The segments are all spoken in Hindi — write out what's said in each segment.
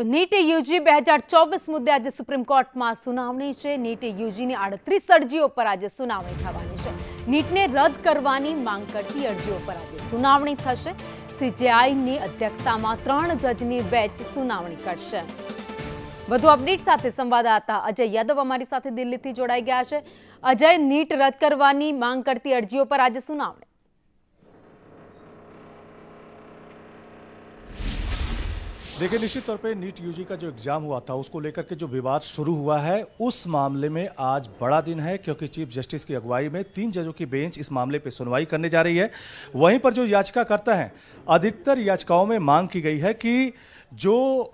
તો નીટ યુજી બે હજાર ચોવીસ મુદ્દે આજે સુપ્રીમ કોર્ટમાં સુનાવણી છે. નીટ યુજીની આડત્રીસ અરજીઓ પર આજે સુનાવણી થવાની છે. નીટને રદ કરવાની માંગ કરતી અરજીઓ પર આજે સુનાવણી થશે. સીજેઆઈની અધ્યક્ષતામાં ત્રણ જજની બેચ સુનાવણી કરશે. વધુ અપડેટ સાથે સંવાદદાતા અજય યાદવ અમારી સાથે દિલ્હીથી જોડાઈ ગયા છે. અજય, નીટ રદ કરવાની માંગ કરતી અરજીઓ પર આજે સુનાવણી. देखिए, निश्चित तौर पे नीट यूजी का जो एग्ज़ाम हुआ था, उसको लेकर के जो विवाद शुरू हुआ है, उस मामले में आज बड़ा दिन है, क्योंकि चीफ जस्टिस की अगुवाई में तीन जजों की बेंच इस मामले पे सुनवाई करने जा रही है। वहीं पर जो याचिकाकर्ता हैं अधिकतर याचिकाओं में मांग की गई है कि जो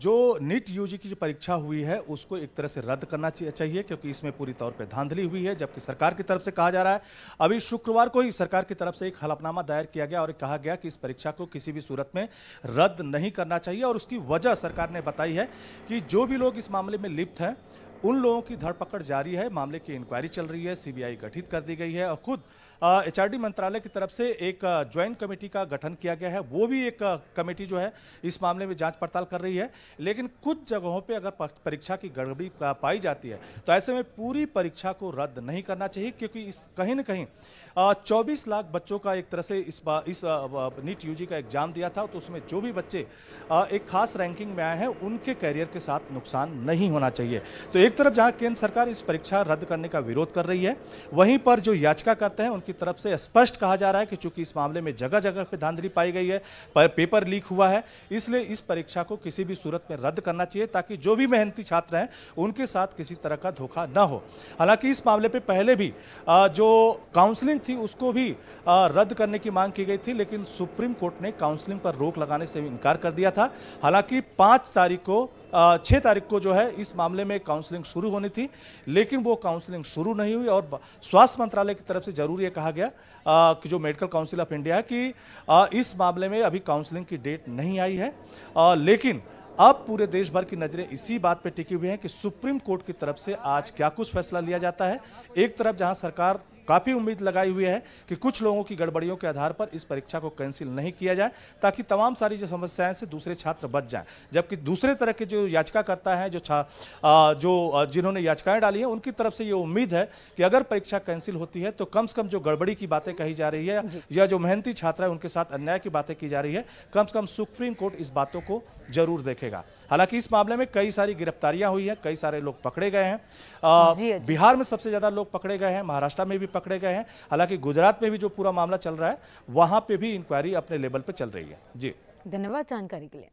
जो नीट यूजी की जो परीक्षा हुई है, उसको एक तरह से रद्द करना चाहिए, क्योंकि इसमें पूरी तौर पे धांधली हुई है, जबकि सरकार की तरफ़ से कहा जा रहा है। अभी शुक्रवार को ही सरकार की तरफ़ से एक हलफनामा दायर किया गया और कहा गया कि इस परीक्षा को किसी भी सूरत में रद्द नहीं करना चाहिए और उसकी वजह सरकार ने बताई है कि जो भी लोग इस मामले में लिप्त हैं उन लोगों की धरपकड़ जारी है। मामले की इंक्वायरी चल रही है सीबीआई गठित कर दी गई है और खुद एचआरडी मंत्रालय की तरफ़ से एक ज्वाइंट कमेटी का गठन किया गया है। वो भी एक कमेटी जो है इस मामले में जाँच पड़ताल कर रही है। लेकिन कुछ जगहों पे अगर परीक्षा की गड़बड़ी पाई जाती है तो ऐसे में पूरी परीक्षा को रद्द नहीं करना चाहिए क्योंकि इस कहीं ना कहीं चौबीस लाख बच्चों का एक तरह से इस बा, इस नीट यूजी का एग्ज़ाम दिया था तो उसमें जो भी बच्चे एक खास रैंकिंग में आए हैं उनके कैरियर के साथ नुकसान नहीं होना चाहिए। तो एक तरफ़ जहाँ केंद्र सरकार इस परीक्षा रद्द करने का विरोध कर रही है, वहीं पर जो याचिका करते हैं, उनकी तरफ़ से स्पष्ट कहा जा रहा है कि चूँकि इस मामले में जगह जगह पर धांधली पाई गई है, पर पेपर लीक हुआ है, इसलिए इस परीक्षा को किसी भी सूरत में रद्द करना चाहिए ताकि जो भी मेहनती छात्र हैं, उनके साथ किसी तरह का धोखा न हो। हालाँकि इस मामले पर पहले भी जो काउंसलिंग थी, उसको भी रद्द करने की मांग की गई थी, लेकिन सुप्रीम कोर्ट ने काउंसलिंग पर रोक लगाने से इनकार कर दिया था। हालाँकि पाँच तारीख को छः तारीख को जो है इस मामले में काउंसलिंग शुरू होनी थी लेकिन वो काउंसलिंग शुरू नहीं हुई और स्वास्थ्य मंत्रालय की तरफ़ से ज़रूर ये कहा गया आ, कि जो मेडिकल काउंसिल ऑफ़ इंडिया है कि इस मामले में अभी काउंसलिंग की डेट नहीं आई है। आ, लेकिन अब पूरे देश भर की नज़रें इसी बात पर टिकी हुई हैं कि सुप्रीम कोर्ट की तरफ़ से आज क्या कुछ फैसला लिया जाता है। एक तरफ़ जहाँ सरकार काफ़ी उम्मीद लगाई हुई है कि कुछ लोगों की गड़बड़ियों के आधार पर इस परीक्षा को कैंसिल नहीं किया जाए ताकि तमाम सारी जो समस्याएँ से दूसरे छात्र बच जाएँ। जबकि दूसरे तरह के जो याचिका करता है जो छा जो जिन्होंने याचिकाएँ डाली हैं उनकी तरफ़ से ये उम्मीद है कि अगर परीक्षा कैंसिल होती है तो कम से कम जो गड़बड़ी की बातें कही जा रही है या जो मेहनती छात्र है उनके साथ अन्याय की बातें की जा रही है कम से कम सुप्रीम कोर्ट इस बातों को ज़रूर देखेगा। हालाँकि इस मामले में कई सारी गिरफ्तारियाँ हुई हैं कई सारे लोग पकड़े गए हैं। बिहार में सबसे ज़्यादा लोग पकड़े गए हैं महाराष्ट्र में भी पकड़े गए हैं। हालाँकि गुजरात में भी जो पूरा मामला चल रहा है, वहाँ पर भी इंक्वायरी अपने लेवल पर चल रही है। जी। धन्यवाद जानकारी के लिए।